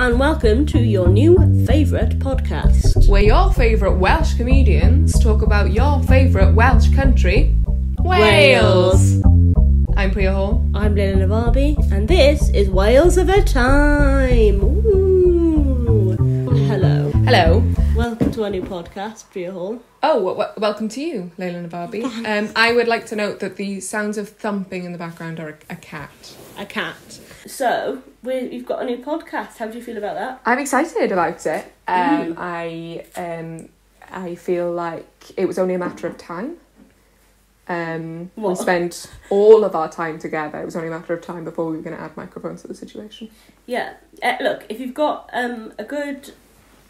and welcome to your new favourite podcast. where your favourite Welsh comedians talk about your favourite Welsh country, Wales. I'm Priya Hall. I'm Leila Navabi, and this is Wales of a Time. Ooh. Hello. Hello. Welcome to our new podcast, Priya Hall. Oh, w- w- welcome to you, Leila Navabi. Um, I would like to note that the sounds of thumping in the background are a, a cat. A cat. So, we we've got a new podcast. How do you feel about that? I'm excited about it. Mm. Um, I um, I feel like it was only a matter of time. Um, we spent all of our time together. It was only a matter of time before we were going to add microphones to the situation. Yeah. Uh, look, if you've got um, a good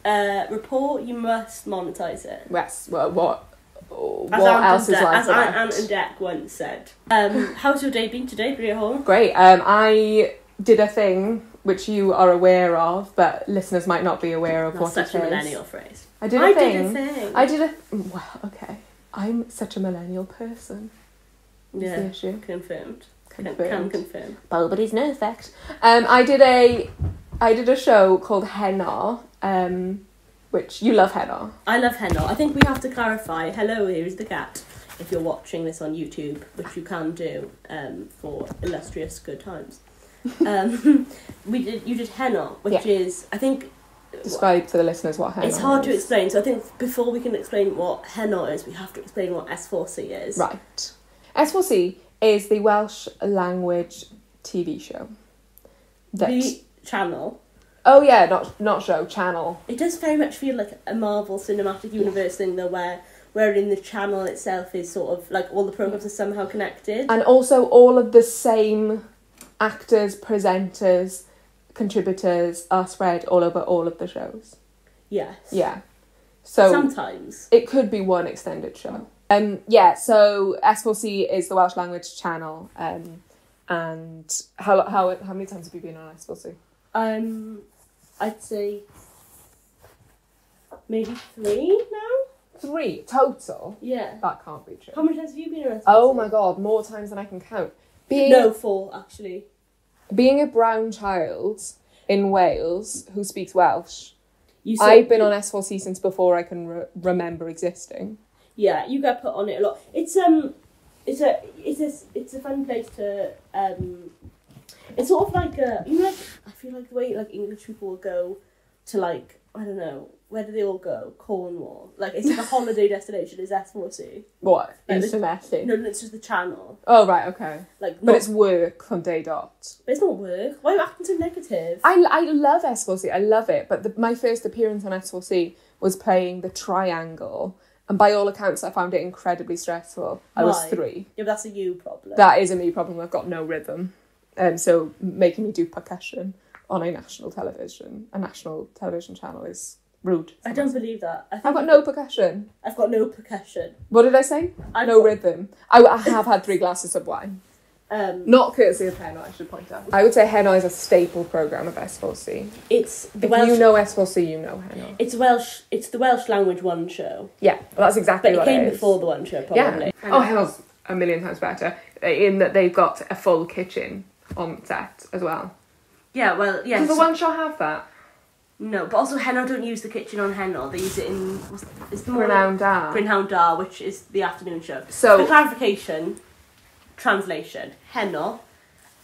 uh, report, you must monetize it. Yes. Well, what? What As else is De- life as Ant, and Dec once said. Um, how's your day been today, Priya Hall? Great. Um, I did a thing which you are aware of, but listeners might not be aware of That's what such it a is. millennial phrase. I did a I thing. did a thing. I did a. Well, okay. I'm such a millennial person. Is the yeah, issue confirmed. Can, confirmed? can confirm. Nobody's no effect. Um, I did a, I did a show called Heno, um, which you love Heno. I love Heno. I think we have to clarify. Hello, here is the cat. If you're watching this on YouTube, which you can do um, for illustrious good times, um, we did. You did Heno, which is I think Describe to the listeners what Heno. it's hard to explain. So I think before we can explain what Heno is, we have to explain what S4C is. Right. S4C is the Welsh language TV show. That. The channel. Oh yeah, not not show channel. It does very much feel like a Marvel Cinematic Universe thing, though, where wherein the channel itself is sort of like all the programs are somehow connected. and also all of the same actors, presenters, contributors are spread all over all of the shows. yes. Yeah. So Sometimes. it could be one extended show. Um yeah, so S4C is the Welsh language channel. Um and how how how many times have you been on S4C? Um, I'd say maybe three now. Three total. Yeah. That can't be true. How many times have you been around? Oh my god, more times than I can count. Being No, four actually. Being a brown child in Wales who speaks Welsh, I've been on S4C since before I can re- remember existing. Yeah, you get put on it a lot. It's um, it's a it's a it's a fun place to um. It's sort of like a you know like I feel like the way like English people will go to like I don't know where do they all go Cornwall like it's like a holiday destination is C What? Like the- Internet? no no it's just the channel Oh, right, okay. like But not, it's work from day dot. but it's not work why are you acting so negative I, I love S4C, I love it, but the, my first appearance on S4C was playing the triangle, and by all accounts, I found it incredibly stressful. I was Why? three. yeah but that's a you problem That is a me problem, I've got no rhythm. Um, so making me do percussion on a national television, a national television channel is rude. I don't believe that I I've got no percussion. I've got no percussion What did I say? I've no got, rhythm. I, I have had three glasses of wine. um Not courtesy of Heno, I should point out. I would say Heno is a staple programme of S4C. it's the If Welsh you know S4C, you know Heno. it's Welsh it's the Welsh language one show Yeah, well, that's exactly but it came it before the one show yeah. probably Oh, Heno's a million times better in that they've got a full kitchen on set as well. Yeah well yeah Does the one show have that? No, but also Heno don't use the kitchen on Heno. They use it in what's it's the Prynhawn Da. Prynhawn Da, which is the afternoon show. For So, clarification, translation, Heno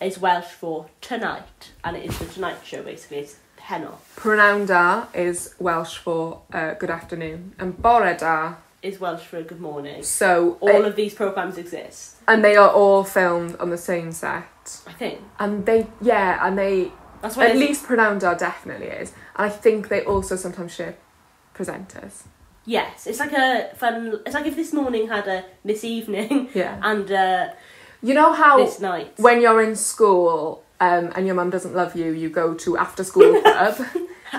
is Welsh for tonight, and it is the Tonight Show. Basically, it's Heno Prynhawn Da is Welsh for uh, good afternoon, and Bore Da. is Welsh for good morning. So, All uh, of these programs exist. and they are all filmed on the same set. I think And they, yeah, and they that's why At least Prynhawn Da definitely is. And I think they also sometimes share presenters. yes, it's like a fun. It's like if this morning had a this evening Yeah. and uh, You know how this night. when you're in school um, and your mum doesn't love you, you go to after school club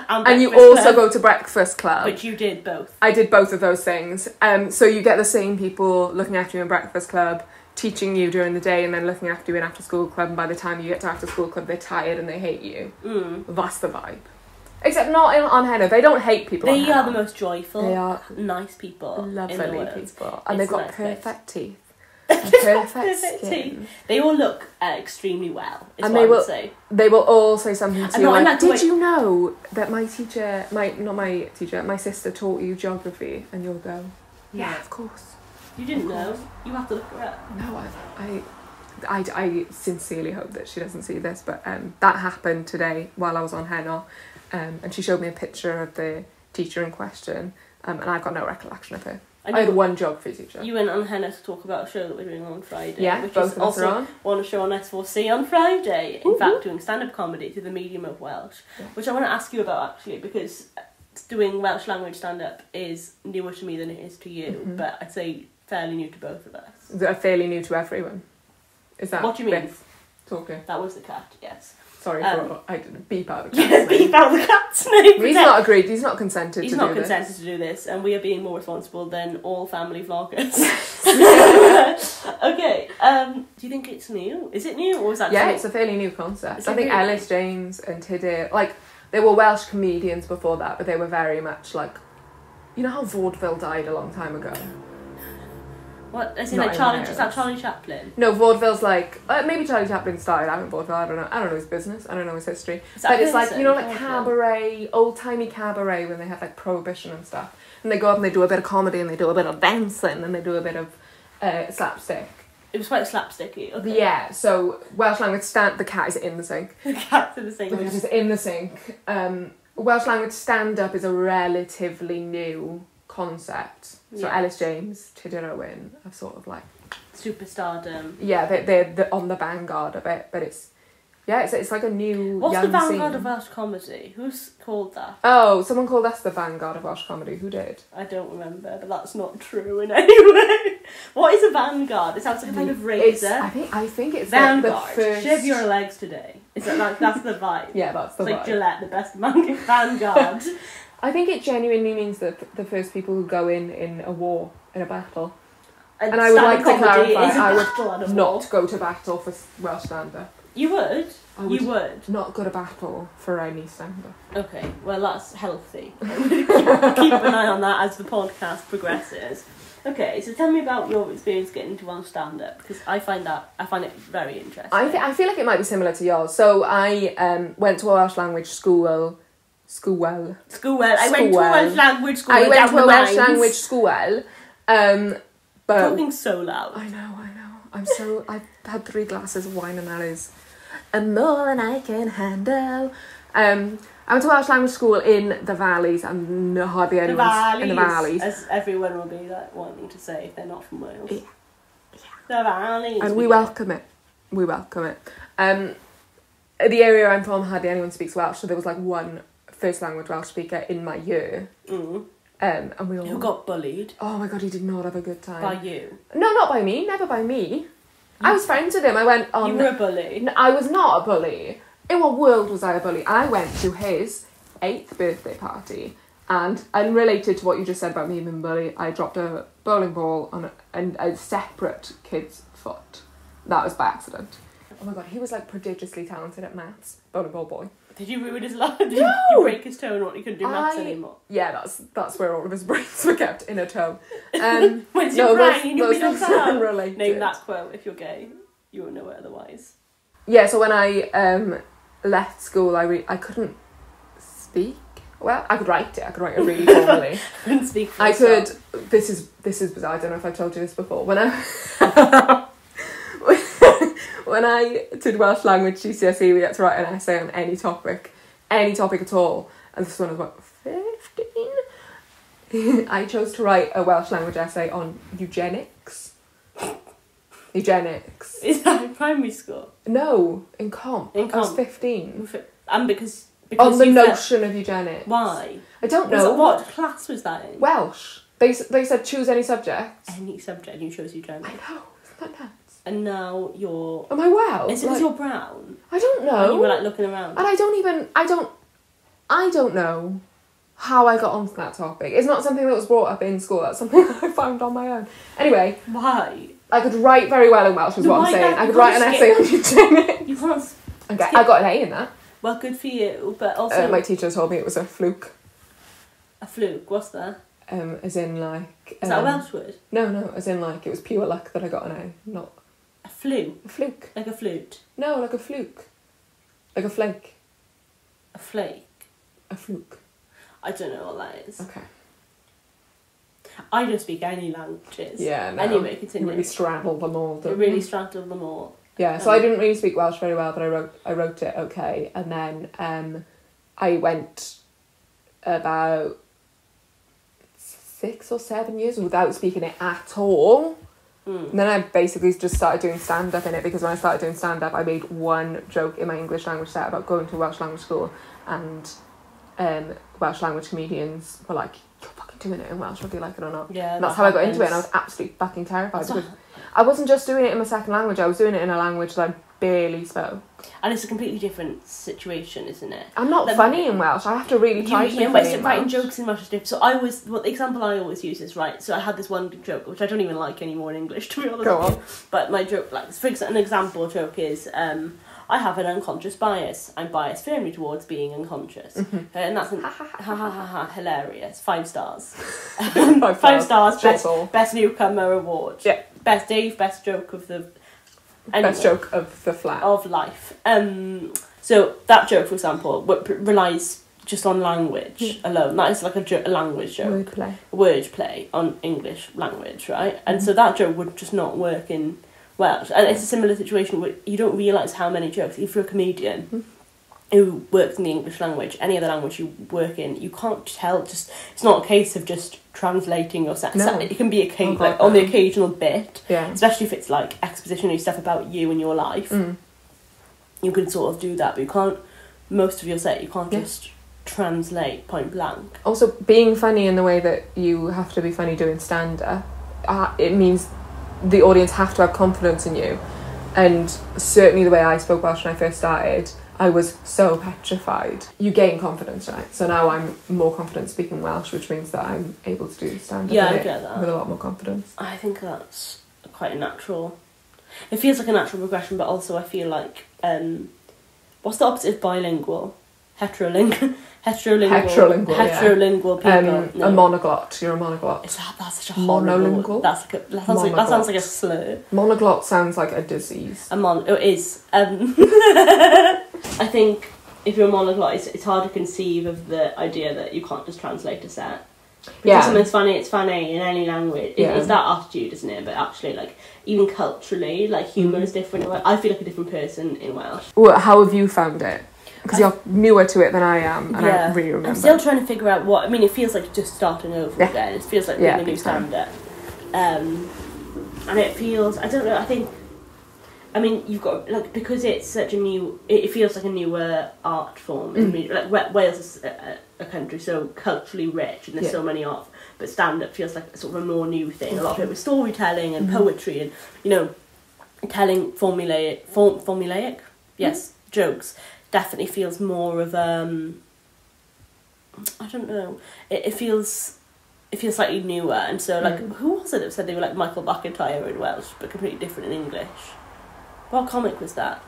and you also Club, go to breakfast club. Which you did both. I did both of those things. Um, so you get the same people looking after you in breakfast club, teaching you during the day, and then looking after you in after school club. And by the time you get to after school club, they're tired and they hate you. Mm. That's the vibe. Except not in, on Heno. They don't hate people. They are the most joyful, They are nice people lovely people, and It's they've got nice place. perfect teeth. perfect Perfect skin. They all look uh, extremely well. And they will- say. They will all say something to you like, like "Did you know that my teacher, my not my teacher, my sister taught you geography?" And you'll go, "Yeah, of course." You didn't know. You have to look her up. No, I, I, I, I sincerely hope that she doesn't see this, but um, that happened today while I was on Heno, um, and she showed me a picture of the teacher in question, um, and I've got no recollection of her. I you, had one job geography teacher. you went on Heno to talk about a show that we're doing on Friday. yeah, which both is of us also are on. on a show on S4C on Friday. In Woo-hoo. fact, doing stand-up comedy through the medium of Welsh, Yeah. which I want to ask you about actually because doing Welsh language stand-up is newer to me than it is to you, Mhm. but I'd say fairly new to both of us. They're fairly new to everyone. Is that What do you mean? Talking? That was the cat. Yes. Sorry Um, for I didn't beep out the Yeah, cat's name. beep out the cat's name. He's not agreed. He's not consented He's to not do consented this. to do this, and we are being more responsible than all family vloggers. okay, um, do you think it's new? Is it new, or is that Yeah, just- it's a fairly new concept. Is I think really? Ellis James and Tudur, like, they were Welsh comedians before that, but they were very much like, you know how vaudeville died a long time ago? What? Is it Not like in Charlie? Is that. Charlie Chaplin? No, vaudeville's like, uh, maybe Charlie Chaplin started out in vaudeville, I don't know. I don't know his business, I don't know his history. Is that But it's like, you know, like cabaret, old timey cabaret when they have like prohibition and stuff. And they go up and they do a bit of comedy and they do a bit of dancing and they do a bit of uh, slapstick. It was quite slapsticky. Okay. Yeah, so Welsh language stand, the cat is in the sink. the cats in the sink. Cat is in the sink. Um, Welsh language stand up is a relatively new concept. So Yeah. Ellis James, Tudur Owen have sort of like Superstardom. yeah, they they're, on the vanguard of it, but it's yeah, it's it's like a new What's young the vanguard scene. of Welsh comedy? Who's called that? Oh, someone called us the vanguard of Welsh comedy. Who did? I don't remember, but that's not true in any way. What is a vanguard? It sounds like a kind of It's, razor. I think I think it's like the Vanguard. first. Shave your legs today. Is that like that's the vibe? yeah, that's the It's like vibe. Gillette, the best man vanguard. I think it genuinely means that the first people who go in in a war in a battle And I would like to clarify, I would battle and a war. not go to battle for Welsh stand up. You would. I would You would. not go to battle for any stand up. Okay. Well, that's healthy. keep, keep an eye on that as the podcast progresses. Okay, so tell me about your experience getting into Welsh stand up because I find that I find it very interesting. I, th- I feel like it might be similar to yours. So I um, went to a Welsh language school. School. school. I went to a Welsh language school. I went to a Welsh language school. Um, but Talking so loud. I know, I know. I'm so. I've had three glasses of wine and that is a more than I can handle. Um, I went to Welsh language school in the valleys and no, hardly anyone in the valleys. as everyone will be like wanting to say if they're not from Wales. Yeah. The valleys. and we yeah. welcome it. We welcome it. Um, the area I'm from, hardly anyone speaks Welsh, so there was like one first language Welsh speaker in my year, Mm. um, and we all. Who got bullied oh my god, he did not have a good time. by you? No, not by me. Never by me. I was friends with him. I went on. you were a bully. N- I was not a bully. In what world was I a bully? I went to his eighth birthday party, and unrelated to what you just said about me being a bully, I dropped a bowling ball on a, and a separate kid's foot. That was by accident. Oh my god, he was like prodigiously talented at maths. Bowling ball boy. Did you ruin his life? Did you, No! you break his toe and what? He couldn't do maths I- anymore. Yeah, that's that's where all of his brains were kept in a toe. Um, When's no, your those- You'll those be knocked things are unrelated. Name that quote if you're gay. You won't know it otherwise. yeah, so when I um, left school, I re- I couldn't speak. Well, I could write it. I could write it really formally. Couldn't speak I could. This is this is bizarre. I don't know if I've told you this before. When I when I did Welsh language GCSE, we had to write an essay on any topic, any topic at all. And this one was about fifteen. I chose to write a Welsh language essay on eugenics. Eugenics. Is that in primary school? No, in comp. In comp. I was comp. fifteen. And because because On the felt- notion of eugenics. Why? I don't know. it- what class was that in? Welsh. They, they said choose any subject. Any subject and you chose eugenics. I know. Isn't that nuts? And now you're. Am I well? Is it Like, you're brown? I don't know. And you were like looking around. and I don't even. I don't. I don't know how I got onto that topic. It's not something that was brought up in school. That's something I found on my own. Anyway, Why? I could write very well in Welsh. Is No, what I'm saying. not? I You could write an can't essay on eugenics. You can't. s- Okay, I got an A in that. Well, good for you, but also Uh, my teacher told me it was a fluke. a fluke. What's that? Um, as in like. Is that a um, Welsh word? No, no, as in like it was pure luck that I got an A, not A flu, a fluke. like a flute, No, like a fluke. Like a flake. a flake. A fluke. I don't know what that is. Okay. I don't speak any languages. Yeah, no. Anyway, You continue. really straddled them all. It really you? straddled them all. Yeah, so Um, I didn't really speak Welsh very well, but I wrote I wrote it okay, and then um, I went about six or seven years without speaking it at all. Mm. And then I basically just started doing stand up in it because when I started doing stand up, I made one joke in my English language set about going to a Welsh language school, and um, Welsh language comedians were like, "You're fucking doing it in Welsh, whether you like it or not." Yeah, And that's that how I got into it, and I was absolutely fucking terrified because I wasn't just doing it in my second language; I was doing it in a language that I barely spoke. And it's a completely different situation, isn't it? I'm not me- funny in Welsh. I have to really You, try to be yeah, funny but in writing Welsh. jokes in Welsh is different. So I was, well, the example I always use is, right, so I had this one joke, which I don't even like anymore in English, to be honest Go on. But my joke, like, for example, an example joke is, um, I have an unconscious bias. I'm biased firmly towards being unconscious. Mm-hmm. Uh, and that's an, ha ha ha ha, hilarious. Five stars. Five Five stars, best, best newcomer award. Yeah. Best Dave, best joke of the... anyway Best joke of the flat. of life. Um, so that joke, for example, w- relies just on language alone. That is like a, jo- a language joke, Wordplay. wordplay on English language, right? And so that joke would just not work in Welsh. And it's a similar situation where you don't realise how many jokes, if you're a comedian who works in the English language, any other language you work in, you can't tell. Just it's not a case of just translating your sense. No. It can be a case Oh, like on the occasional bit Yeah. especially if it's like expositionary stuff about you and your life, Mm. you can sort of do that, but you can't. Most of your set, you can't Yeah. just translate point blank. Also, being funny in the way that you have to be funny doing stand up, uh, it means the audience have to have confidence in you. And certainly the way I spoke Welsh when I first started, I was so petrified. You gain confidence, right? So now I'm more confident speaking Welsh, which means that I'm able to do stand up Yeah, I get with a lot more confidence. I think that's quite a natural. It feels like a natural progression, but also I feel like um, what's the opposite of bilingual? Heterolingual. Heterolingual. Heterolingual, yeah. People. Um, no. A monoglot, you're a monoglot. Is that that's such a horrible Monolingual? word. That's like a, that, sounds like, that sounds like a slur. Monoglot sounds like a disease. A mon. It is. Um, I think if you're a monoglot, it's, it's hard to conceive of the idea that you can't just translate a set. Because Yeah. something's funny, it's funny in any language. It, Yeah. It's that attitude, isn't it? But actually, like, even culturally, like, humour Mm. is different. I feel like a different person in Welsh. Well, how have you found it? Because you're newer to it than I am, and I Yeah. really remember. I'm still trying to figure out what. I mean, it feels like just starting over Yeah. again. It feels like Yeah, a new stand-up. Um, and it feels. I don't know. I think. I mean, you've got like because it's such a new. It, feels like a newer art form. I Mm. mean, like Wales is a, a country so culturally rich, and there's Yeah. so many art. But stand-up feels like sort of a more new thing. A lot of it was storytelling and Mhm. poetry, and you know, telling formulaic, form, formulaic, yes, jokes. Definitely feels more of um. I don't know. It, it feels it feels slightly newer, and so like Mm. who was it that said they were like Michael McIntyre in Welsh, but completely different in English? What comic was that?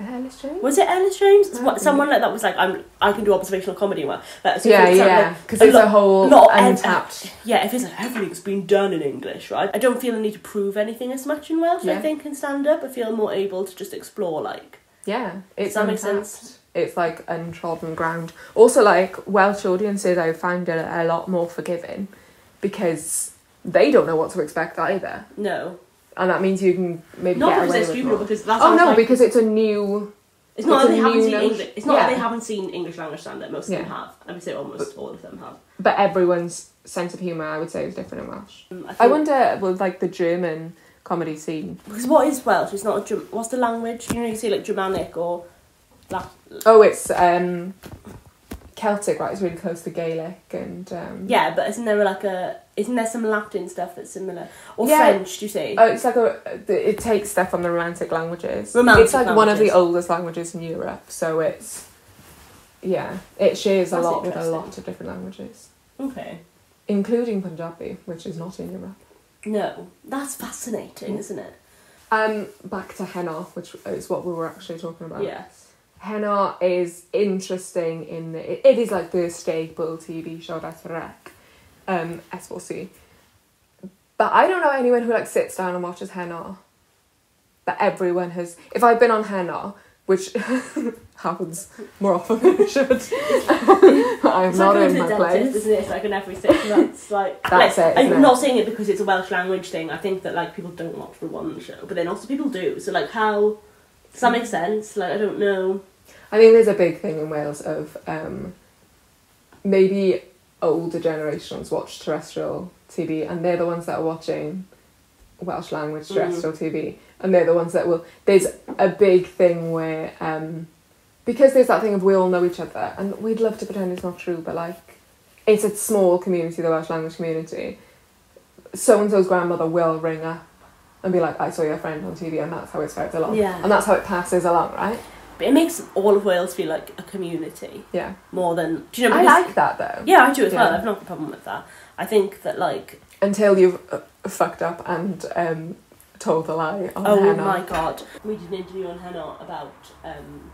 Ellis James? Was it Ellis James? What-. Someone like that was like, I'm I can do observational comedy well. Like, so yeah, yeah. like, Because a it's a whole lot of ev- yeah, it feels like everything's been done in English, right? I don't feel the need to prove anything as much in Welsh. I think in stand up, I feel more able to just explore like. Yeah, it's that untapped. sense? It's like untrodden ground. Also, like Welsh audiences, I find it a lot more forgiving because they don't know what to expect either, No, and that means you can maybe not get because away they're stupid, because that Oh no, like- because it's a new. It's not It's that a they haven't new seen notion. English. It's not that they haven't seen English language stand-up. Most of them have. I would say almost all of them have. But everyone's sense of humour, I would say, is different in Welsh. Um, I wonder, with like the German comedy scene. because what is Welsh? It's not a Germ- what's the language? You know, you say like Germanic or Latin. Oh, it's um, Celtic, right? It's really close to Gaelic and um, Yeah, but isn't there like a isn't there some Latin stuff that's similar or Yeah. French? Do you say? Oh, it's like a. It takes stuff from the Romantic languages. Romantic it's like one of the oldest languages in Europe, so it's. Yeah, it shares a lot with a lot of different languages, okay. including Punjabi, which is not in Europe. No, that's fascinating, isn't it? Um, back to Heno, which is what we were actually talking about. Yes. Heno is interesting in that it, it is like the staple TV show that's rec, um, S4C. But I don't know anyone who like sits down and watches Heno. But everyone has. If I've been on Heno, which happens more often than it should, I'm not in my place. isn't it? It's like an every six months. Like, That's like, it, I'm it? not saying it because it's a Welsh language thing. I think that like people don't watch the one show, but then also people do. So like, how does that make sense? Like, I don't know. I think there's a big thing in Wales of um, maybe older generations watch terrestrial TV and they're the ones that are watching Welsh language Mm. terrestrial TV and they're the ones that will. There's a big thing where um, because there's that thing of we all know each other and we'd love to pretend it's not true, but like it's a small community, the Welsh language community. So and so's grandmother will ring up and be like, "I saw your friend on TV," and that's how it spreads along, Yeah. and that's how it passes along, right? But it makes all of Wales feel like a community Yeah. more than. Do you know? I like that though. Yeah, I do as well. I've not got a problem with that. I think that like, Until you've uh, fucked up and um, told a lie on oh my god, we did an interview on Heno about um,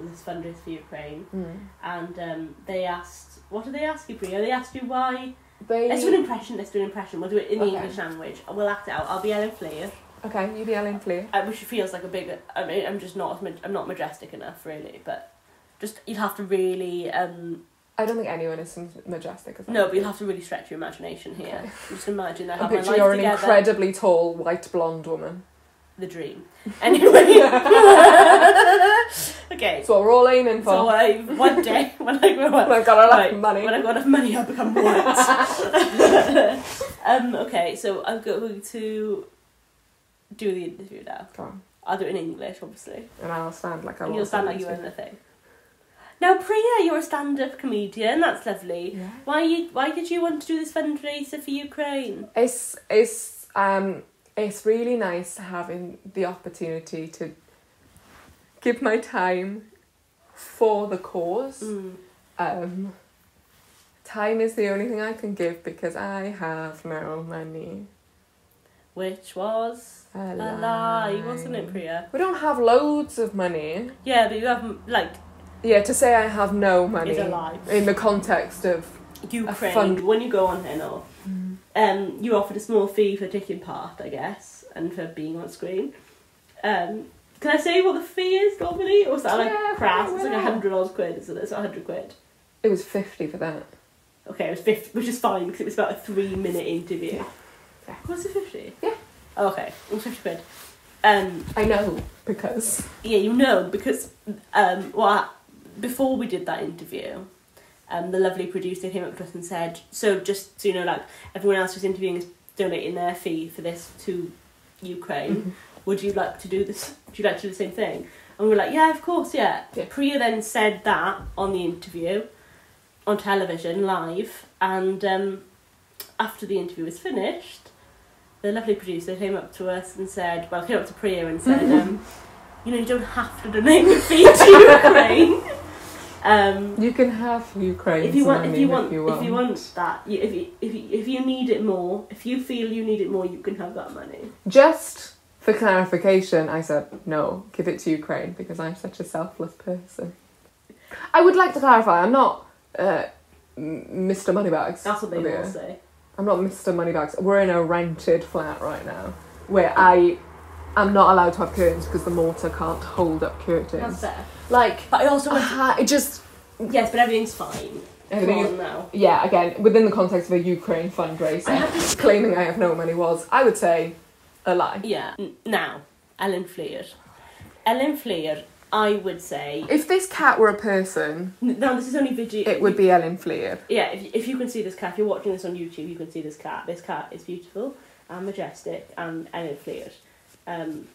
this fundraiser for Ukraine, Mm. and um, they asked, what did they ask you, Priya? They asked you why. They... Let's do an impression. Let's do an impression. We'll do it in the Okay. English language. We'll act it out. I'll be Elin Fflur, Okay, you be Elin Fflur. uh, which feels like a big. I mean, I'm just not. I'm not majestic enough, really. But just you'd have to really. Um, I don't think anyone is majestic as no, but you'll have to really stretch your imagination here. Okay. Just imagine that. I'm have my picturing life you're an together. incredibly tall, white blonde woman. The dream. Anyway. okay. So we're all aiming for. So I one day when I grow up, And I've got enough right, money. when I've got enough money, I'll become white. um. Okay. So I'm going to do the interview now. Come on. I'll do it in English, obviously. And I'll stand like I And you'll stand like you in the thing. Now, Priya, you're a stand-up comedian. That's lovely. Yeah. Why you? Why did you want to do this fundraiser for Ukraine? It's it's um it's really nice having the opportunity to give my time for the cause. Mm. Um, time is the only thing I can give because I have no money. Which was A a lie, wasn't it, Priya? We don't have loads of money. Yeah, but you have like Yeah, to say I have no money Is a lie. in the context of Ukraine. fund- When you go on here, no, um, you're offered a small fee for taking part, I guess, and for being on screen. Um, can I say what the fee is normally, or is that like Yeah, crass? It's like a hundred odd quid, isn't it? It's a hundred quid. it was fifty for that. Okay, it was fifty, which is fine because it was about a three-minute interview. Yeah. Yeah. Was it fifty? Yeah. Okay, it was fifty quid. Um, I know because yeah, you know because um, well, before we did that interview, um, the lovely producer came up to us and said, "So just so you know, like everyone else who's interviewing is donating their fee for this to Ukraine. Mm-hmm. Would you like to do this? Would you like to do the same thing?" And we were like, "Yeah, of course, yeah." Yeah. Priya then said that on the interview, on television live, and um, after the interview was finished, the lovely producer came up to us and said, "Well, came up to Priya and said." um, you know, you don't have to donate the fee to Ukraine. Um, you can have Ukraine. if you want, if you want, if you want, if you want that, you, if you, if you, if you need it more, if you feel you need it more, you can have that money. Just for clarification, I said no, give it to Ukraine because I'm such a selfless person. I would like to clarify, I'm not uh, Mr. Moneybags. That's what they will say. I'm not Mr. Moneybags. We're in a rented flat right now where I am not allowed to have curtains because the mortar can't hold up That's curtains. fair. Like, But I also want. uh, it just yes, but everything's fine. Everything is- now. yeah, again, within the context of a Ukraine I fundraiser, claiming I have no money was, I would say, a lie. Yeah. N- Now, Elin Fflur. Elin Fflur, I would say. If this cat were a person, Now, this is only video. it would be Elin Fflur. Yeah, if, if you can see this cat, if you're watching this on YouTube, you can see this cat. This cat is beautiful and majestic and Elin Fflur. Um,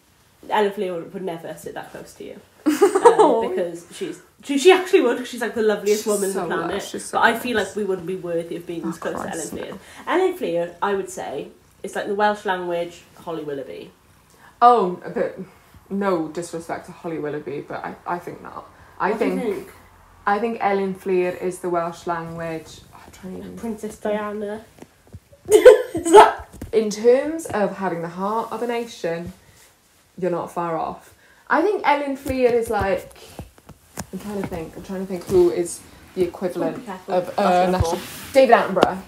Elin Fflur would never sit that close to you. Um, because she's she, she actually would she's like the loveliest She's woman so on the planet so but I feel like we wouldn't be worthy of being Oh, as close to Elin Fflur no. Elin Fflur I would say it's like the Welsh language Holly Willoughby Oh, a bit. No disrespect to Holly Willoughby, but I, I think not. I What you think, I think Elin Fflur is the Welsh language. oh, Princess Diana is that in terms of having the heart of a nation, you're not far off. I think Elin Fflur is like. I'm trying to think. I'm trying to think who is the equivalent of uh, national. David Attenborough.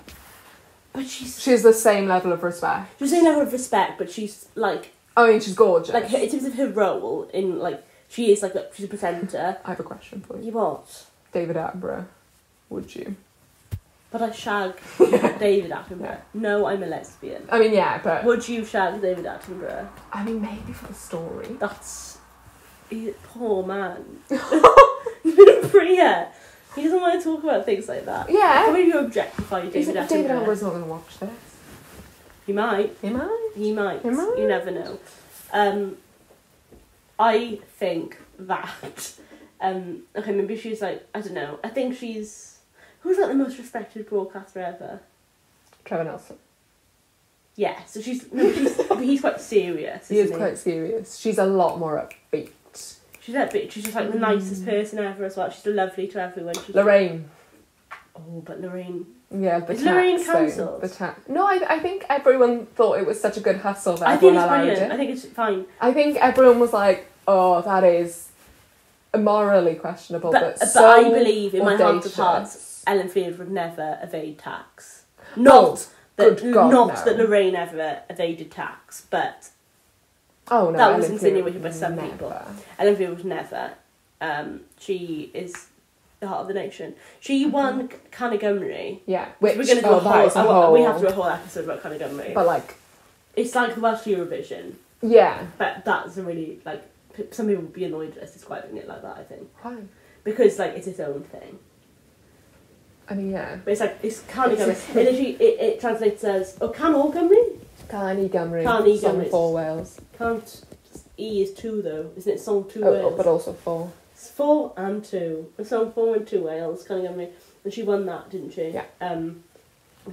but she's She's the same level of respect. she's the same level of respect, but she's like I mean, she's gorgeous. like her, in terms of her role in like she is like a, she's a presenter. I have a question for you. You what? David Attenborough, would you? But I shag David Attenborough. No, I'm a lesbian. I mean, yeah, but Would you shag David Attenborough? I mean, maybe for the story. That's he, poor man. Priya. He doesn't want to talk about things like that. Yeah. How Yeah. about you objectify David Attenborough? David Attenborough's not going to watch this. He might. Am I? He might. He might. You never know. Um, I think that. Um, okay, maybe she's like I don't know. I think she's who's like the most respected broadcaster ever. Trevor Nelson. Yeah, so she's no, she's he's quite serious. He is quite serious. She's a lot more upbeat. She's that bitch. She's just like the mm. nicest person ever as well. She's lovely to everyone. She's Lorraine. Oh, but Lorraine. Yeah, Is Lorraine cancelled? The tax. No, I, I think everyone thought it was such a good hustle that I think everyone it's brilliant. I think it's fine. I think everyone was like, "Oh, that is morally questionable." But, But, but, so I believe in my heart of audacious. hearts, Elin Fflur would never evade tax. Oh, Not that, good God, not no. that Lorraine ever evaded tax, but Oh no, That was insinuated by some never. people. Elin Fflur would never. Um, she is the heart of the nation. She won Can Yeah, Which we're going to do oh, a whole, is a wa- We have to do a whole episode about Can But like, it's like the Welsh Eurovision, yeah, but that's a really like. Some people would be annoyed at us describing it like that. I think why? because like it's its own thing. I mean, yeah. But it's like it's Can It's It literally it, it translates as oh Can all? Cân i Gymru, Carney song Gymru. for Wales, Can't E is two though, isn't it? Song two oh, Wales. but also four. It's four and two. A song four and two Wales, of me. And she won that, didn't she? Yeah. Um,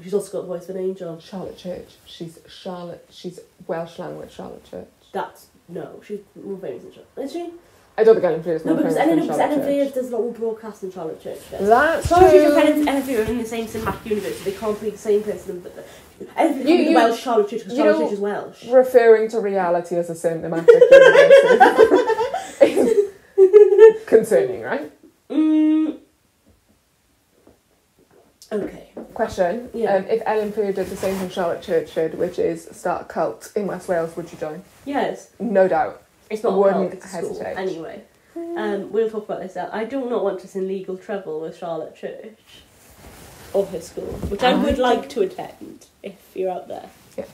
she's also got the voice of an angel. Charlotte Church. She's Charlotte. She's Welsh language Charlotte Church. That's no, she's more famous than Charlotte. Is she? I don't think Elin is No, more because famous Elin, because Elin. Does a lot more broadcasting Charlotte Church does. That's and true. Elin, Elin Fflur are in the same cinematic universe, so they can't be the same person. But Field You- you- Welsh Charlotte Church because Charlotte is Welsh. Referring to reality as a cinematic is concerning, right? Mm. Okay. Question: Yeah. um, If Elin Fflur did the same thing Charlotte Church did, which is start a cult in West Wales, would you join? Yes. No doubt. It's not a Wouldn't cult, it's school. hesitate. Anyway, um, we'll talk about this. Now. I do not want us in legal trouble with Charlotte Church or her school, which I would like to attend if you're out there. Yeah.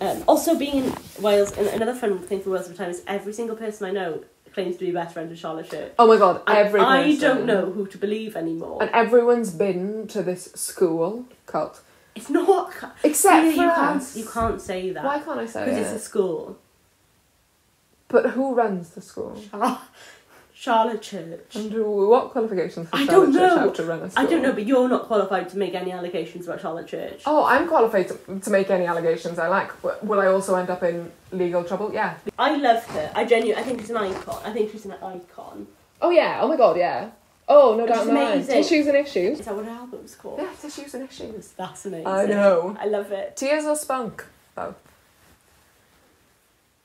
Um, also, being in Wales, and another fun thing for Wales at the time is every single person I know claims to be best friends with Charlotte. Oh my god! And Every I person. don't know who to believe anymore. And everyone's been to this school cult, it's not. except you, for us. can't. You can't say that Why can't I say that? because it? it's a school. But who runs the school? Ah, Charlotte Church. And what qualifications does I Charlotte don't Church know. have to run a school? I don't know, but you're not qualified to make any allegations about Charlotte Church. Oh, I'm qualified to, to make any allegations I like. W- Will I also end up in legal trouble? Yeah. I love her. I genuinely, I think she's an icon. I think she's an icon. Oh yeah. Oh my god. Yeah. Oh no Which doubt is in my mind. amazing. Tissues and issues. Is that what her album's called? Yeah, tissues and issues. That's amazing. I know. I love it. Tears or spunk? Oh.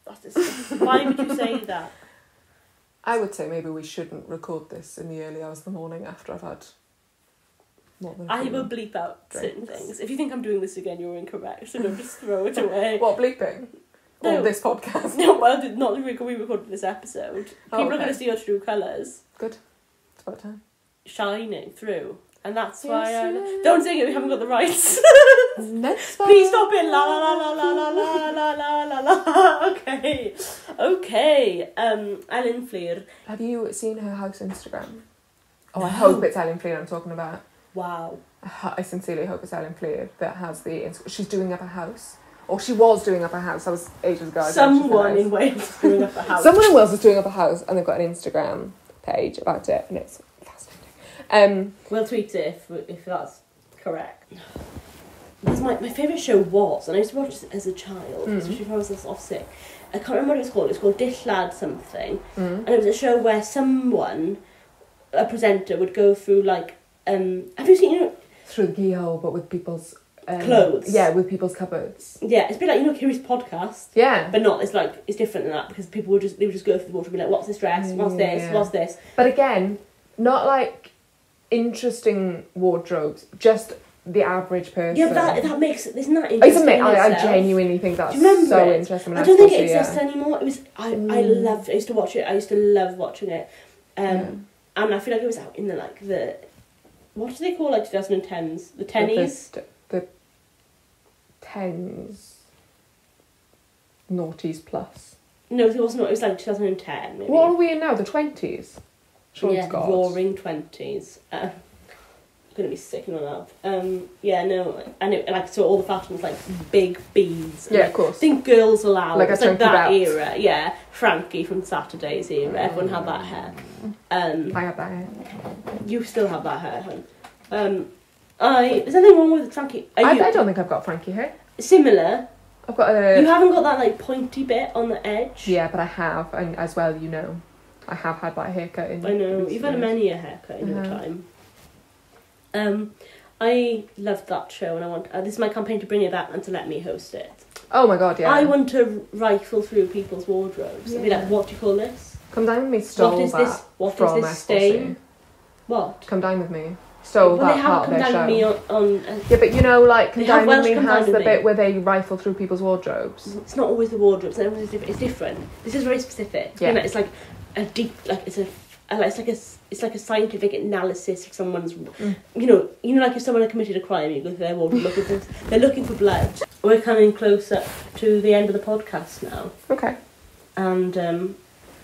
That's disgusting. Why would you say that? I would say maybe we shouldn't record this in the early hours of the morning after I've had more than a I will bleep out certain things. If you think I'm doing this again, you're incorrect. So don't just throw it away. What bleeping? No. Or this podcast? No, well, not we recorded this episode. Oh, People Oh, are going to see your true colours Good. It's about time. shining through. And that's why Yes, I... it Don't sing it, we haven't got the rights. Next Please stop it. La la la la la la la la la la. Okay. Okay. Um, Elin Fflur. Have you seen her house Instagram? Oh, I hope it's Elin Fflur I'm talking about. Wow. I sincerely hope it's Elin Fflur that has the. She's doing up a house. Or she was doing up a house. That was ages ago. I don't know if she's Someone in Wales is doing up a house. Someone in Wales is doing up a house and they've got an Instagram page about it and it's fascinating. Um, We'll tweet it if, if that's correct. Because my, my favourite show was, and I used to watch it as a child, Mm. especially if I was off sick. I can't remember what it was called. It was called Dish Lad something. mm. And it was a show where someone, a presenter, would go through like, um, have you seen, you know, Through the keyhole, but with people's um, Clothes. Yeah, with people's cupboards. yeah, it's a bit like, you know, Kiri's podcast. Yeah. But not, it's like, it's different than that because people would just, they would just go through the water and be like, what's this dress? What's this? Yeah. What's this? But again, not like interesting wardrobes, just the average person. Yeah, that, that makes isn't that I interesting? submit, in I, I genuinely think that's so it? interesting. I I, don't think it exists anymore. It was I, I Mm. loved. I used to watch it. I used to love watching it. Um, Yeah. and I feel like it was out in the like the what do they call like 2010s? The tennies. The, the, the tens, noughties plus. No, it wasn't. It was like 2010 maybe. What are we in now? The twenties. Sure, yeah, it's roaring twenties. Uh, gonna be sick and up. Um, yeah, no, and it, like so all the fashion was like big beads. and, Yeah, of course. I think Girls Aloud Like it's like that belt. era. Yeah, Frankie from Saturday's era. Everyone had that hair. Um, I have that hair. you still have that hair. hon. Um, I is anything wrong with Frankie? Are I, you I don't think I've got Frankie hair. similar? I've got a. you haven't got that like pointy bit on the edge. Yeah, but I have, and as well, you know, I have had that haircut. In I know you've had many a haircut in your Uh-huh. time. Um, I loved that show, and I want uh, this is my campaign to bring it back and to let me host it. Oh my god, yeah. I want to rifle through people's wardrobes and be Yeah. like, "What do you call this? Come down with me. Stole what is that this? What is from this SLC. stain? What?" Come down with me. Stole well, that they part haven't of come their show. with me on. on uh, Yeah, but you know, like Come They have Down With Welsh Me Come Down has With the Me. bit where they rifle through people's wardrobes. it's not always the wardrobes. It's different. It's different. This is very specific. Yeah. Yeah. It's like a deep, like it's a it's like a, it's like a scientific analysis of someone's, Mm. you know, you know, like if someone had committed a crime, you go through their wardrobe looking for, they're looking for blood. We're coming closer to the end of the podcast now, Okay. and um,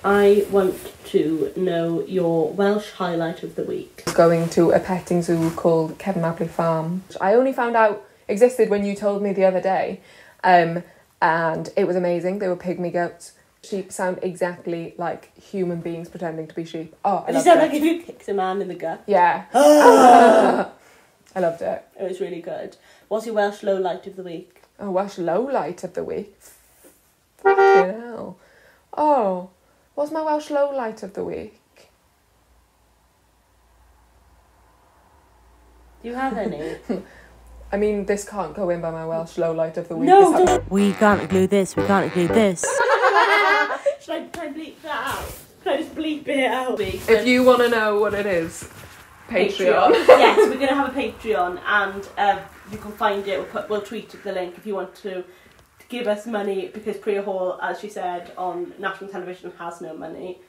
I want to know your Welsh highlight of the week. Going to a petting zoo called Cefn Mably Farm. which I only found out existed when you told me the other day, um, and it was amazing. They were pygmy goats. Sheep sound exactly like human beings pretending to be sheep. Oh, I It loved sounded it. like if you kicked a man in the gut. Yeah. I loved it. It was really good. What's your Welsh low light of the week? Oh, Welsh low light of the week. Fucking hell. Oh, what's my Welsh low light of the week? Do you have any? I mean, this can't go in by my Welsh low light of the week. No, don't- We can't include this, we can't include this. Should I, can I bleep that out? Can I just bleep it out? If you want to know what it is, Patreon. yes, we're going to have a Patreon and um, you can find it. We'll, put, we'll tweet the link if you want to give us money because Priya Hall, as she said on national television, has no money.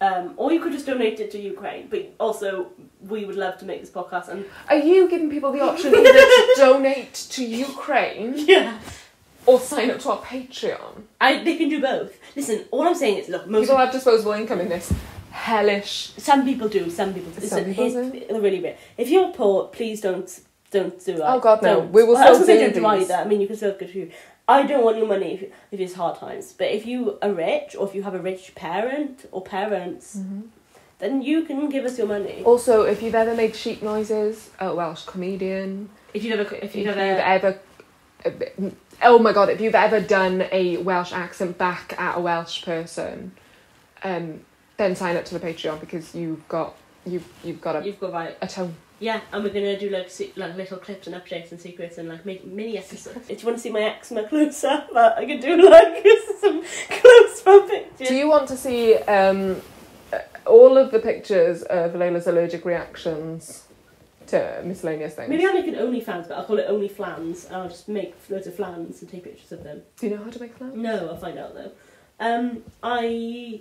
Um, or you could just donate it to Ukraine. But also, we would love to make this podcast. And Are you giving people the option to donate to Ukraine yeah, or sign up to our Patreon? I, they can do both. Listen, all I'm saying is, look, most People have disposable income in this hellish. Some people do. Some people. Do. Some Listen, people here's- they're really weird. If you're poor, please don't don't do that. Oh, God, no. Don't. We will Well, still do don't do either. I mean, you can still go to. I don't want your money if, if it's hard times. But if you are rich, or if you have a rich parent or parents, Mm-hmm. then you can give us your money. Also, if you've ever made sheep noises, a Welsh comedian. If you've ever, if If you've you've ever, ever. Oh my god, if you've ever done a Welsh accent back at a Welsh person, um, then sign up to the Patreon because you've got you've you've got a, you've got right. a tone. Yeah, and we're gonna do like se- like little clips and updates and secrets and like make mini episodes. if you want to see my eczema close up, uh, I can do like some close up pictures. Do you want to see um, all of the pictures of Leila's allergic reactions to miscellaneous things? Maybe I'll make an OnlyFans, but I'll call it Only Flans, and I'll just make loads of flans and take pictures of them. Do you know how to make that? No, I'll find out though. Um, I.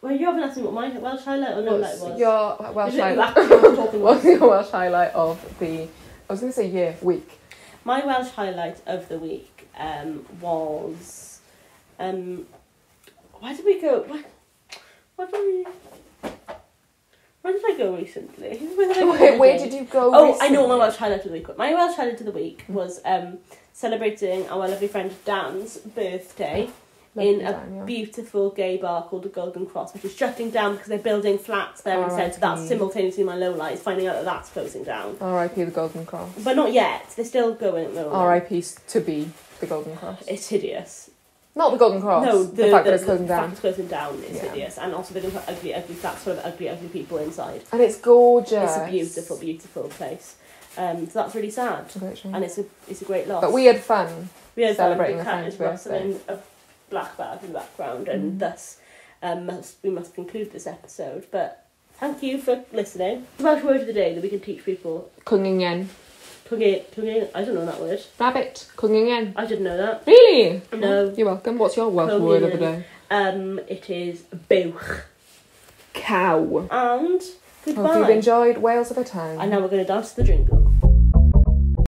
Well, you haven't asked me what my Welsh highlight or no What's was. your Welsh highlight? that I'm talking What's your Welsh highlight of the? I was going to say year week. My Welsh highlight of the week um, was. Um, where did we go? Where, where did we. Where did I go recently? Where did I go Where, where did you go? Oh, I know my recently? Welsh highlight of the week. My Welsh highlight of the week was um, celebrating our lovely friend Dan's birthday Lovely in a yeah. beautiful gay bar called the Golden Cross, which is shutting down because they're building flats there instead. So that's simultaneously my low light, is finding out that that's closing down. R.I.P. the Golden Cross. But not yet. They're still going at the moment. R.I.P. to be the Golden Cross. It's hideous. Not the Golden Cross. No, the, fact that it's closing the fact down. it's closing down is Yeah. hideous, and also they're going to put ugly, ugly flats full of ugly, ugly people inside. And it's gorgeous. It's a beautiful, beautiful place. Um, so that's really sad, It's a great shame. and it's a it's a great loss. But we had fun. we had celebrating fun. a The cat is rustling a black bag in the background, and Mhm. thus um, must, we must conclude this episode. But thank you for listening. The Welsh word of the day that we can teach people. Cwningen. Cwngin, I don't know that word. Rabbit. Cwningen. I didn't know that. Really? No. You're welcome. What's your Welsh word of the day? Um, it is buwch. Cow. And goodbye. Hope you've enjoyed Wales of a Time. And now we're going to dance to the jingle.